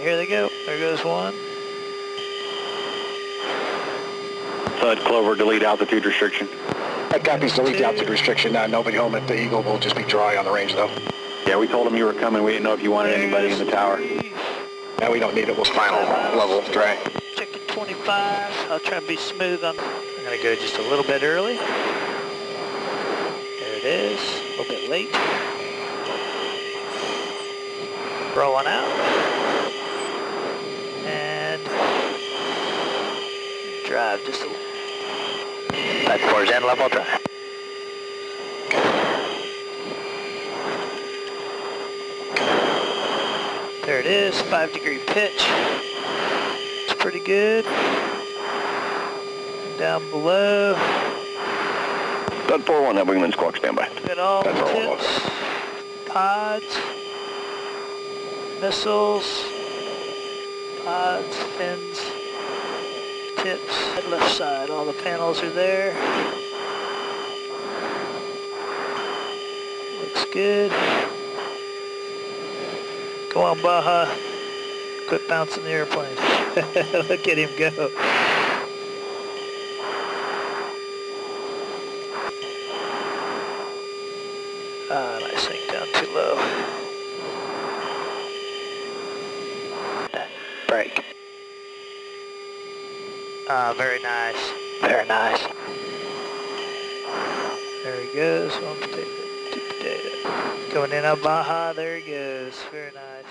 right, here they go. There goes one. Sud Clover, delete altitude restriction. That copies delete the altitude restriction. Now nobody home at the Eagle will just be dry on the range though. Yeah, we told them you were coming. We didn't know if you wanted anybody in the tower. Now we don't need it. We'll final level dry. Check it 25. I'll try and be smooth on. I'm gonna go just a little bit early. There it is. A little bit late. Rolling out. Drive just a 4's end level drive. There it is, five degree pitch. It's pretty good. Down below, Sud 4-1, that wingman squawk standby. got all That's all tips, pods, missiles, pods, fins, and left side. All the panels are there. Looks good. Come on, Baja. Quit bouncing the airplane. Look at him go. Ah, nice thing down too low. Ah, very nice. Very nice. There he goes. One potato, two potato. Going in on Baja. There he goes. Very nice.